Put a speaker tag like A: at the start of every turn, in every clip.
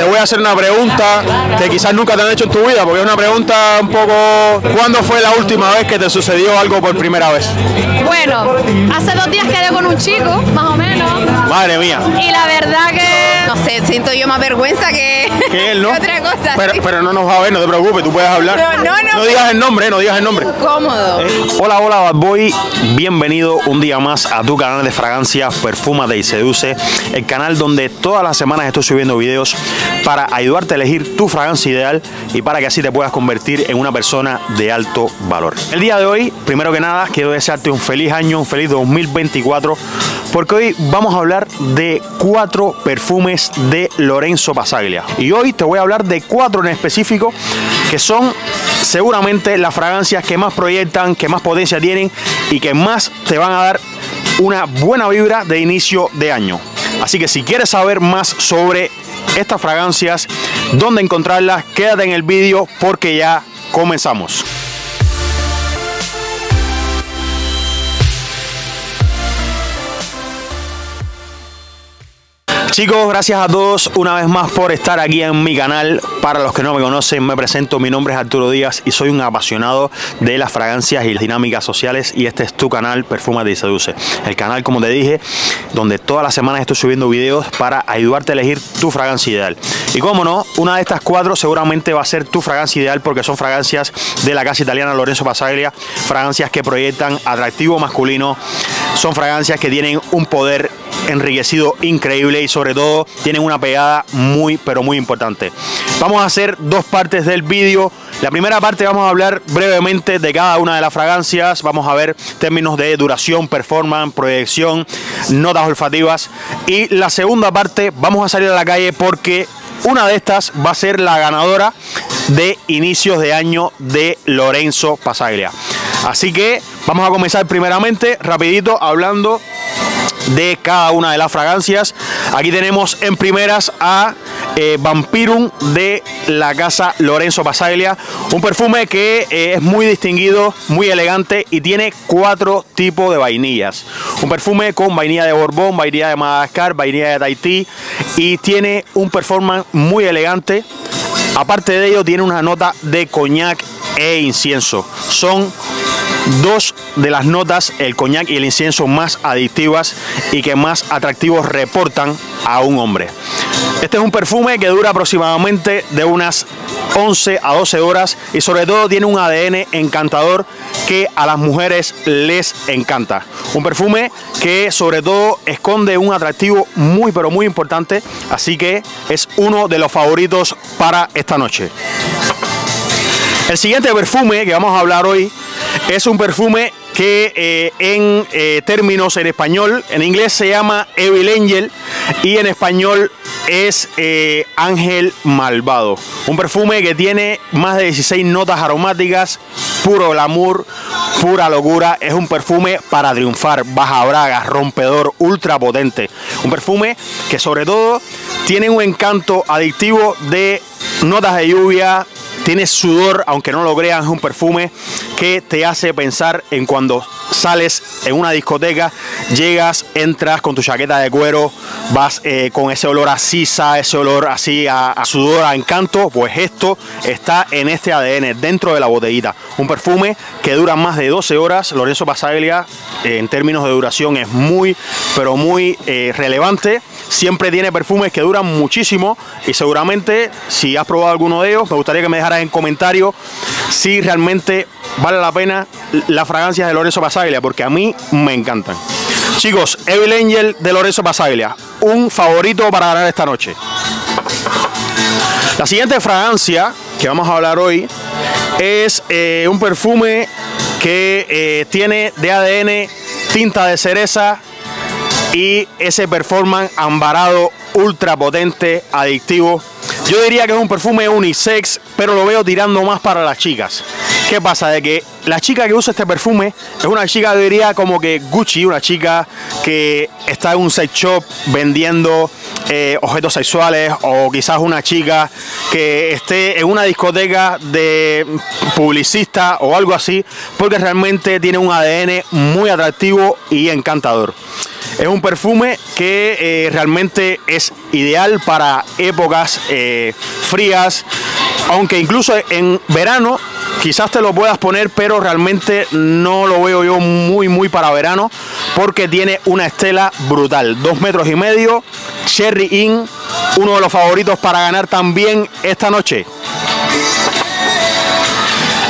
A: te voy a hacer una pregunta que quizás nunca te han hecho en tu vida, porque es una pregunta un poco, ¿cuándo fue la última vez que te sucedió algo por primera vez?
B: Bueno, hace dos días quedé con un chico, más o menos.
A: Madre mía.
B: Y la verdad que, sé, siento yo más vergüenza que,
A: Que él, ¿no?
B: que otra cosa.
A: Pero,
B: sí.
A: pero no nos va a ver, no te preocupes, tú puedes hablar.
B: No, no, no.
A: No digas el nombre, no digas el nombre.
B: Cómodo.
A: Hola, hola Bad Boy, bienvenido un día más a tu canal de fragancias Perfúmate y Seduce, el canal donde todas las semanas estoy subiendo videos para ayudarte a elegir tu fragancia ideal y para que así te puedas convertir en una persona de alto valor. El día de hoy, primero que nada, quiero desearte un feliz año, un feliz 2024, porque hoy vamos a hablar de cuatro perfumes de Lorenzo Pasaglia. Y hoy te voy a hablar de cuatro en específico que son seguramente las fragancias que más proyectan, que más potencia tienen y que más te van a dar una buena vibra de inicio de año. Así que si quieres saber más sobre estas fragancias, dónde encontrarlas, quédate en el vídeo porque ya comenzamos. Chicos, gracias a todos una vez más por estar aquí en mi canal. Para los que no me conocen, me presento, mi nombre es Arturo Díaz y soy un apasionado de las fragancias y las dinámicas sociales y este es tu canal Perfúmate y Seduce. El canal, como te dije, donde todas las semanas estoy subiendo videos para ayudarte a elegir tu fragancia ideal. Y como no, una de estas cuatro seguramente va a ser tu fragancia ideal porque son fragancias de la casa italiana Lorenzo Pasaglia, fragancias que proyectan atractivo masculino, son fragancias que tienen un poder enriquecido increíble y sobre todo tienen una pegada muy pero muy importante. Vamos a hacer dos partes del vídeo. La primera parte vamos a hablar brevemente de cada una de las fragancias, vamos a ver términos de duración, performance, proyección, notas olfativas y la segunda parte vamos a salir a la calle porque una de estas va a ser la ganadora de inicios de año de Lorenzo Pasaglia. Así que vamos a comenzar primeramente rapidito hablando de cada una de las fragancias. Aquí tenemos en primeras a eh, Vampirum de la casa Lorenzo Pasaglia. Un perfume que eh, es muy distinguido, muy elegante y tiene cuatro tipos de vainillas. Un perfume con vainilla de Borbón, vainilla de Madagascar, vainilla de Tahití y tiene un performance muy elegante. Aparte de ello, tiene una nota de coñac e incienso. Son dos de las notas, el coñac y el incienso, más adictivas y que más atractivos reportan a un hombre. Este es un perfume que dura aproximadamente de unas 11 a 12 horas y sobre todo tiene un ADN encantador que a las mujeres les encanta. Un perfume que sobre todo esconde un atractivo muy pero muy importante, así que es uno de los favoritos para esta noche. El siguiente perfume que vamos a hablar hoy es un perfume que eh, en eh, términos en español, en inglés se llama Evil Angel y en español es eh, Ángel Malvado. Un perfume que tiene más de 16 notas aromáticas, puro glamour, pura locura. Es un perfume para triunfar, baja bragas, rompedor, ultra potente. Un perfume que sobre todo tiene un encanto adictivo de notas de lluvia, tiene sudor, aunque no lo crean, es un perfume que te hace pensar en cuando sales en una discoteca, llegas, entras con tu chaqueta de cuero, vas eh, con ese olor a sisa, ese olor así a, sudor, a encanto, pues esto está en este ADN, dentro de la botellita. Un perfume que dura más de 12 horas. Lorenzo Pasaglia, en términos de duración, es muy, pero muy eh, relevante. Siempre tiene perfumes que duran muchísimo y seguramente si has probado alguno de ellos, me gustaría que me dejaras en comentarios si realmente vale la pena las fragancias de Lorenzo Pasaglia, porque a mí me encantan. Chicos, Evil Angel de Lorenzo Pasaglia, un favorito para ganar esta noche. La siguiente fragancia que vamos a hablar hoy es eh, un perfume que eh, tiene de ADN tinta de cereza y ese performance ambarado ultra potente, adictivo. Yo diría que es un perfume unisex, pero lo veo tirando más para las chicas. ¿Qué pasa? De que la chica que usa este perfume es una chica, diría, como que Gucci, una chica que está en un sex shop vendiendo eh, objetos sexuales, o quizás una chica que esté en una discoteca de publicista o algo así, porque realmente tiene un ADN muy atractivo y encantador. Es un perfume que eh, realmente es ideal para épocas eh, frías, aunque incluso en verano quizás te lo puedas poner, pero realmente no lo veo yo muy, muy para verano, porque tiene una estela brutal. Dos metros y medio, Cherry Inn, uno de los favoritos para ganar también esta noche.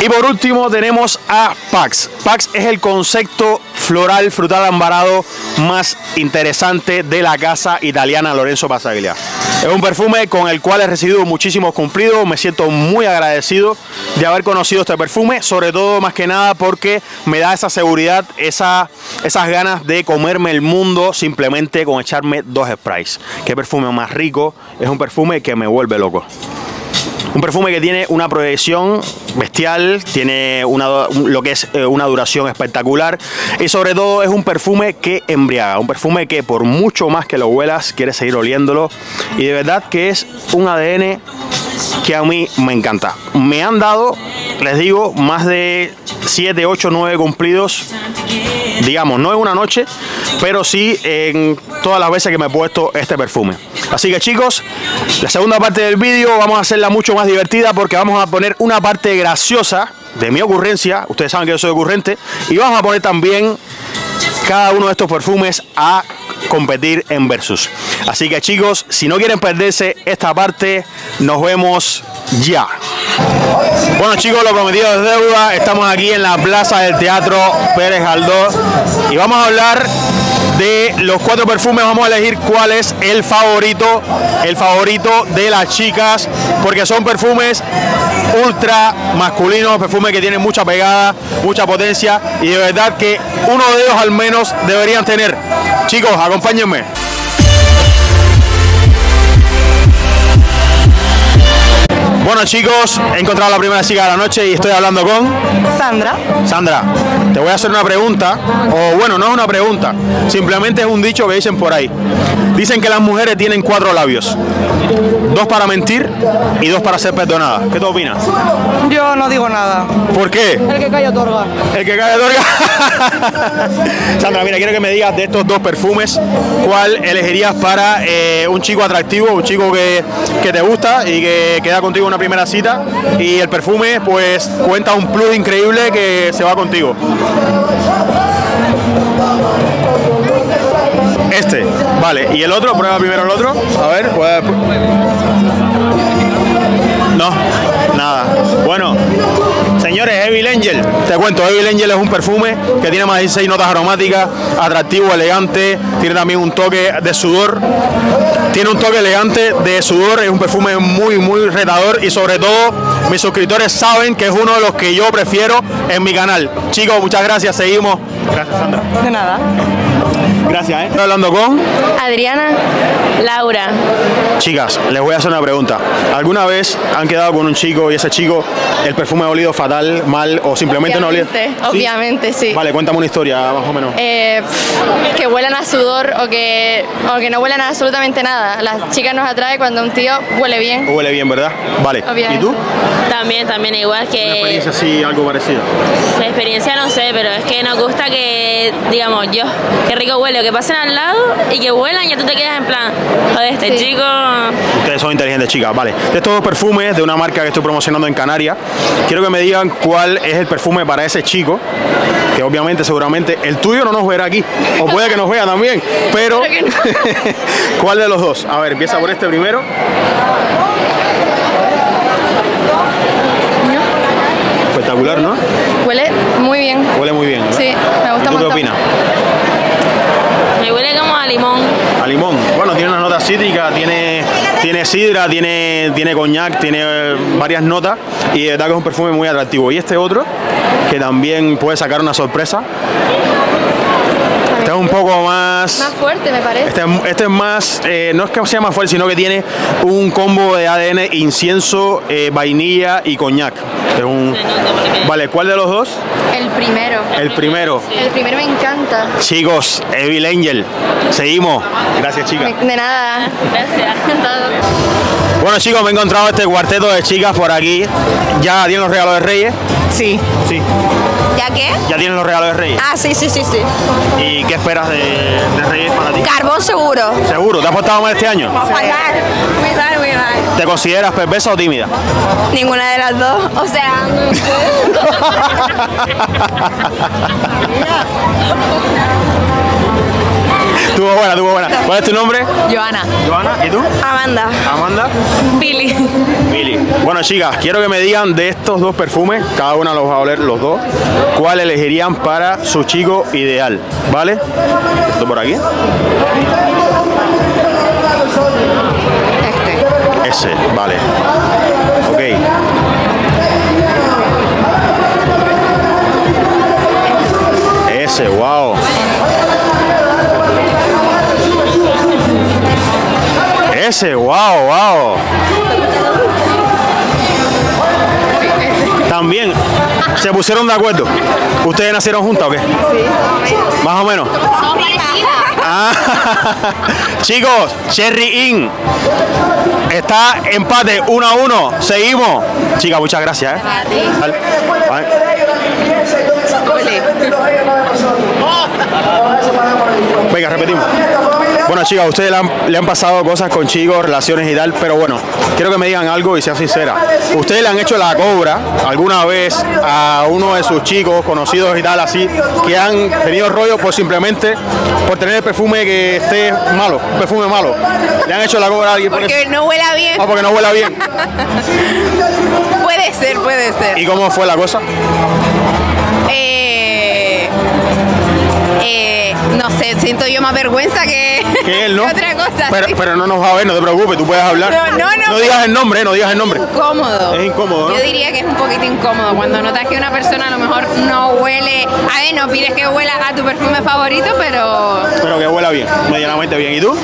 A: Y por último tenemos a Pax. Pax es el concepto floral, frutal ambarado más interesante de la casa italiana Lorenzo Pasaglia. Es un perfume con el cual he recibido muchísimos cumplidos, me siento muy agradecido de haber conocido este perfume, sobre todo más que nada porque me da esa seguridad, esa, esas ganas de comerme el mundo simplemente con echarme dos sprays. Qué perfume más rico, es un perfume que me vuelve loco. Un perfume que tiene una proyección bestial, tiene una, lo que es eh, una duración espectacular y sobre todo es un perfume que embriaga, un perfume que por mucho más que lo huelas quieres seguir oliéndolo y de verdad que es un ADN que a mí me encanta. Me han dado, les digo, más de 7, 8, 9 cumplidos, digamos, no en una noche, pero sí en todas las veces que me he puesto este perfume. Así que chicos, la segunda parte del vídeo vamos a hacerla mucho más divertida porque vamos a poner una parte graciosa de mi ocurrencia. Ustedes saben que yo soy ocurrente. Y vamos a poner también cada uno de estos perfumes a competir en versus. Así que chicos, si no quieren perderse esta parte, nos vemos ya. Bueno chicos, lo prometido es deuda. Estamos aquí en la plaza del Teatro Pérez Galdós y vamos a hablar de los cuatro perfumes vamos a elegir cuál es el favorito, el favorito de las chicas, porque son perfumes ultra masculinos, perfumes que tienen mucha pegada, mucha potencia y de verdad que uno de ellos al menos deberían tener. Chicos, acompáñenme. Bueno chicos, he encontrado la primera chica de la noche y estoy hablando con
C: Sandra.
A: Sandra. Te voy a hacer una pregunta, o bueno, no es una pregunta, simplemente es un dicho que dicen por ahí. Dicen que las mujeres tienen cuatro labios, dos para mentir y dos para ser perdonadas. ¿Qué tú opinas?
C: Yo no digo nada.
A: ¿Por qué?
C: El que calla otorga.
A: El que cae otorga. Sandra, mira, quiero que me digas de estos dos perfumes, ¿cuál elegirías para eh, un chico atractivo, un chico que, que te gusta y que queda contigo una primera cita? Y el perfume, pues, cuenta un plus increíble que se va contigo. Este, vale. ¿Y el otro? Prueba primero el otro. A ver, pues. No, nada. Bueno, señores, Evil Angel. Te cuento, Evil Angel es un perfume que tiene más de 16 notas aromáticas, atractivo, elegante, tiene también un toque de sudor. Tiene un toque elegante de sudor, es un perfume muy, muy retador y sobre todo mis suscriptores saben que es uno de los que yo prefiero en mi canal. Chicos, muchas gracias, seguimos. Gracias, Sandra.
C: De nada.
A: Gracias, ¿eh? Estoy hablando con...
B: Adriana. Laura.
A: Chicas, les voy a hacer una pregunta. ¿Alguna vez han quedado con un chico y ese chico el perfume ha olido fatal, mal o simplemente no ha olido?
B: Obviamente,
A: ¿Sí?
B: obviamente, sí.
A: Vale, cuéntame una historia más o menos.
B: Eh, pff, que huelan a sudor o que, o que no huelan a absolutamente nada. Las chicas nos atrae cuando un tío huele bien.
A: Huele bien, ¿verdad? Vale. ¿Y tú?
D: También, también igual
A: Una
D: que
A: experiencia así, algo parecido.
D: la experiencia no sé, pero es que nos gusta que, digamos, yo, qué rico huele, o que pasen al lado y que huelan y tú te quedas en plan, joder, este
B: Sí.
D: chico,
A: Ustedes son inteligentes, chicas. Vale. De estos dos perfumes de una marca que estoy promocionando en Canarias, quiero que me digan cuál es el perfume para ese chico. Que obviamente, seguramente, el tuyo no nos verá aquí. O puede que nos vea también. Pero, ¿cuál de los dos? A ver, empieza por este primero. Espectacular, ¿no?
B: Huele muy bien.
A: Huele muy bien. ¿verdad?
B: Sí, me gusta
A: ¿Y ¿Tú qué opinas?
D: me huele como a limón.
A: A limón. Bueno, tiene una nota cítrica, tiene, tiene sidra, tiene, tiene coñac, tiene eh, varias notas y de verdad que es un perfume muy atractivo. Y este otro, que también puede sacar una sorpresa. Este es un poco más...
B: Más fuerte, me parece.
A: Este, es- este es más, eh, no es que sea más fuerte, sino que tiene un combo de ADN, incienso, eh, vainilla y coñac. Es un... Vale, ¿cuál de los dos?
B: El primero.
A: El primero.
B: El primero me encanta.
A: Chicos, Evil Angel. Seguimos. Gracias, chicas.
B: De nada.
D: Gracias.
A: Bueno chicos, me he encontrado este cuarteto de chicas por aquí. Ya tienen los regalos de Reyes.
C: Sí.
A: Sí.
E: ¿Ya qué?
A: ¿Ya tienes los regalos de Reyes?
E: Ah, sí, sí, sí, sí.
A: ¿Y qué esperas de, de Reyes para ti?
E: Carbón seguro.
A: ¿Seguro? ¿Te has portado mal este año?
E: Fatal. Muy mal, muy mal.
A: ¿Te consideras perversa o tímida?
E: Ninguna de las dos. O sea, no.
A: Tuvo buena, tuvo buena. ¿Cuál es tu nombre?
E: Joana.
A: Joana. ¿Y tú?
E: Amanda.
A: Amanda.
E: Billy.
A: Billy. Bueno, chicas, quiero que me digan de estos dos perfumes, cada una los va a oler los dos, cuál elegirían para su chico ideal, ¿vale? Esto por aquí.
C: Este.
A: Ese, vale. Ok. Ese, wow. Ese, wow, wow. También, ¿se pusieron de acuerdo? ¿Ustedes nacieron juntas o qué? Sí. Más o menos. Ah, chicos, Cherry Inn está empate 1 a 1. Seguimos. Chicas, muchas gracias. ¿eh? Vale. Vale. Venga, repetimos. Bueno, chicas, ustedes le han, le han pasado cosas con chicos, relaciones y tal, pero bueno, quiero que me digan algo y sean sinceras. ¿Ustedes le han hecho la cobra alguna vez a uno de sus chicos, conocidos y tal, así, que han tenido rollo por simplemente por tener el perfume que esté malo, un perfume malo? ¿Le han hecho la cobra a alguien por
E: Porque
A: eso?
E: no huela bien.
A: Ah, porque no huela bien.
E: Puede ser, puede ser.
A: ¿Y cómo fue la cosa?
E: No sé, siento yo más vergüenza que,
A: Que él, ¿no?
E: que otra cosa.
A: Pero,
E: sí.
A: pero no nos va a ver, no te preocupes, tú puedes hablar.
E: No, no, no.
A: No digas el nombre, no digas el nombre.
E: incómodo.
A: Es incómodo, ¿no?
E: Yo diría que es un poquito incómodo cuando notas que una persona a lo mejor no huele. A ver, no pides que huela a tu perfume favorito, pero.
A: Pero que huela bien, medianamente bien. ¿Y tú?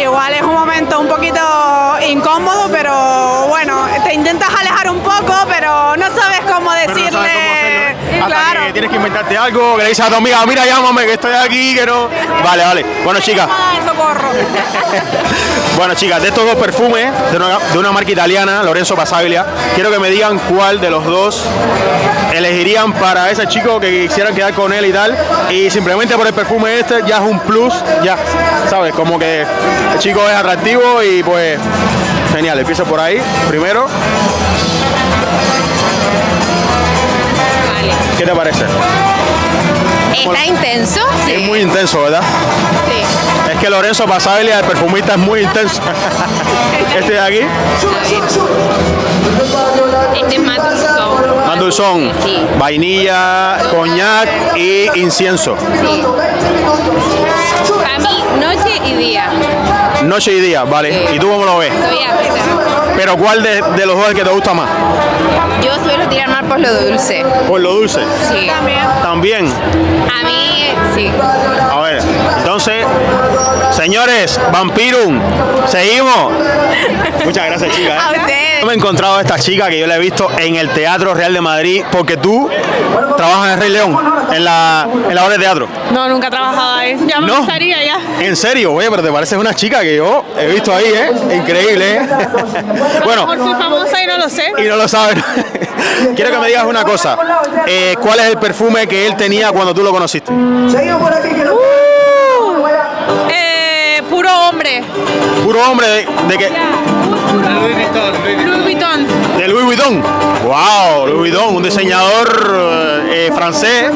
F: Igual es un momento un poquito incómodo, pero bueno, te intentas alejar un poco, pero no sabes cómo
A: Pero tienes que inventarte algo, que le dices a tu amiga, mira, llámame, que estoy aquí, que no... Vale, vale. Bueno, chicas, bueno, chicas, de estos dos perfumes, de una, de una marca italiana, Lorenzo Pasaglia, quiero que me digan cuál de los dos elegirían para ese chico que quisieran quedar con él y tal. Y simplemente por el perfume este ya es un plus, ya, ¿sabes? Como que el chico es atractivo y pues... Genial, empiezo por ahí, primero. ¿Qué te parece?
E: Está intenso.
A: Es muy intenso, ¿verdad?
E: Sí.
A: Es que Lorenzo Pasaglia, el perfumista, es muy intenso. este de aquí,
E: Este es más dulzón.
A: más dulzón,
E: Sí.
A: vainilla, coñac y incienso.
E: Sí. Para mí, noche y día.
A: Noche y día, vale. ¿Y tú cómo lo ves?
E: Soy áfrica.
A: Pero ¿cuál de, de los dos es el que te gusta más?
E: Yo suelo tirar más por lo dulce.
A: Por lo dulce.
E: Sí.
A: También.
E: A mí, sí.
A: A ver, entonces, señores, Vampirum, seguimos. Muchas gracias, chicas.
E: A
A: ¿eh? Yo me he encontrado a esta chica que yo la he visto en el Teatro Real de Madrid porque tú trabajas en el Rey León, en la, en la obra de teatro.
F: No, nunca he trabajado ahí. Ya me
A: ¿No?
F: gustaría ya.
A: En serio, oye, pero te pareces una chica que yo he visto ahí, ¿eh? Increíble, ¿eh? bueno,
F: Por soy famosa y no lo sé.
A: y no lo sabes. Quiero que me digas una cosa. Eh, ¿Cuál es el perfume que él tenía cuando tú lo conociste?
F: Eh, puro hombre.
A: Puro hombre de, de que
F: Vuitton.
A: Wow, Louis Vuitton, un diseñador eh, francés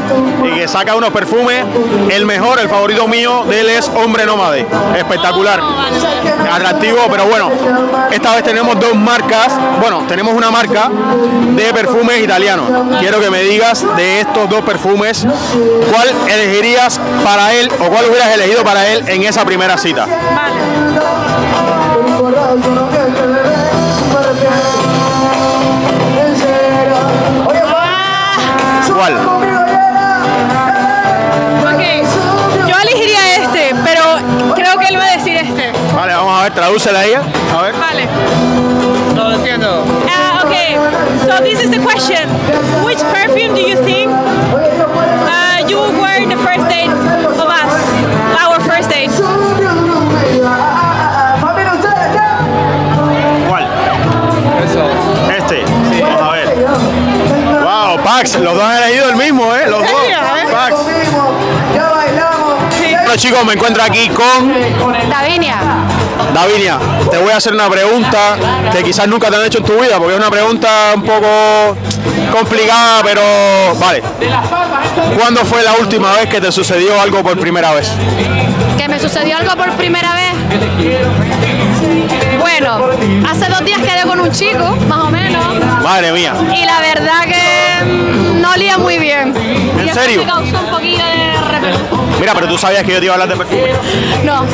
A: y que saca unos perfumes. El mejor, el favorito mío de él es Hombre Nómade. Espectacular. Atractivo, pero bueno, esta vez tenemos dos marcas. Bueno, tenemos una marca de perfumes italianos. Quiero que me digas de estos dos perfumes, ¿cuál elegirías para él o cuál hubieras elegido para él en esa primera cita? Tradúcela a ella. A ver.
F: Vale. No lo entiendo. Uh, okay, so this is the question. Which perfume do you think uh, you would wear in the first date of us? Our first date.
A: ¿Cuál? Este. Vamos a ver. Wow, Pax, los dos han elegido el mismo, ¿eh? Los dos. Chicos, me encuentro aquí con
B: Davinia.
A: Davinia. Te voy a hacer una pregunta que quizás nunca te han hecho en tu vida, porque es una pregunta un poco complicada, pero vale. ¿Cuándo fue la última vez que te sucedió algo por primera vez?
B: Que me sucedió algo por primera vez. Bueno, hace dos días quedé con un chico, más o menos,
A: Madre mía.
B: y la verdad que mm, no olía muy bien.
A: ¿En
B: Y
A: serio?
B: Me causó un poquillo de repelús.
A: Mira, pero tú sabías que yo te iba a hablar de perfume.
B: No.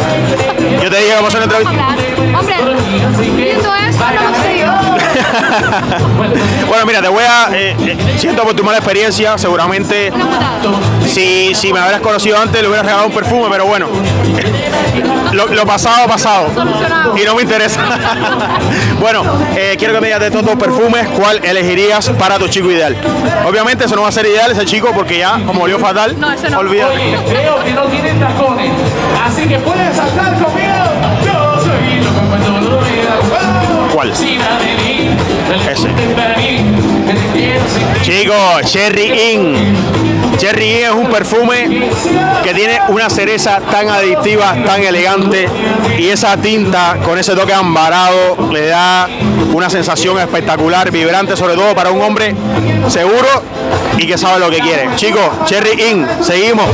A: Yo te dije que vamos a hacer una entrevista.
B: Hombre, viendo eso, no.
A: Bueno, mira, te voy a. eh, eh, siento por tu mala experiencia, seguramente. Si, si me hubieras conocido antes, le hubieras regalado un perfume, pero bueno. Lo, lo pasado, pasado. Y no me interesa. bueno, eh, quiero que me digas de todos tus perfumes, ¿cuál elegirías para tu chico ideal? Obviamente, eso no va a ser ideal ese chico porque ya, como olió fatal,
B: no.
A: Olvídate.
G: Creo que no tienen tacones. Así que pueden saltar conmigo. Yo soy loco cuando lo veo.
A: ¿Cuál? Ese. Chicos, Cherry Inn. Cherry Inn es un perfume que tiene una cereza tan adictiva, tan elegante y esa tinta con ese toque ambarado le da una sensación espectacular, vibrante, sobre todo para un hombre seguro y que sabe lo que quiere. Chicos, Cherry Inn, seguimos.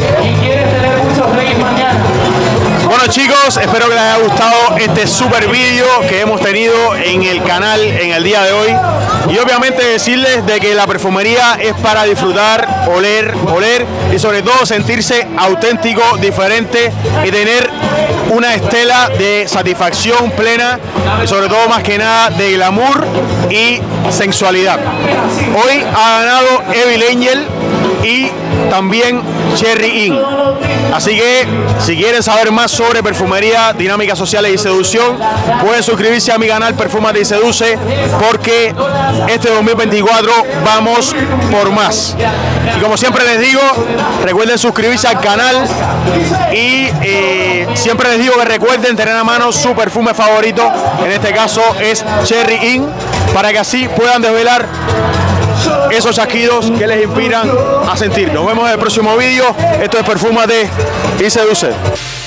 A: Bueno chicos, espero que les haya gustado este super vídeo que hemos tenido en el canal en el día de hoy. Y obviamente decirles de que la perfumería es para disfrutar, oler, oler y sobre todo sentirse auténtico, diferente y tener una estela de satisfacción plena y sobre todo más que nada de glamour y sensualidad. Hoy ha ganado Evil Angel y también Cherry Inn. Así que si quieren saber más sobre perfumería, dinámicas sociales y seducción, pueden suscribirse a mi canal Perfumate y Seduce porque este 2024 vamos por más. Y como siempre les digo, recuerden suscribirse al canal y eh, siempre les digo que recuerden tener a mano su perfume favorito, en este caso es Cherry Inn, para que así puedan desvelar esos chasquidos que les inspiran a sentir. Nos vemos en el próximo vídeo. Esto es Perfúmate y Seduce.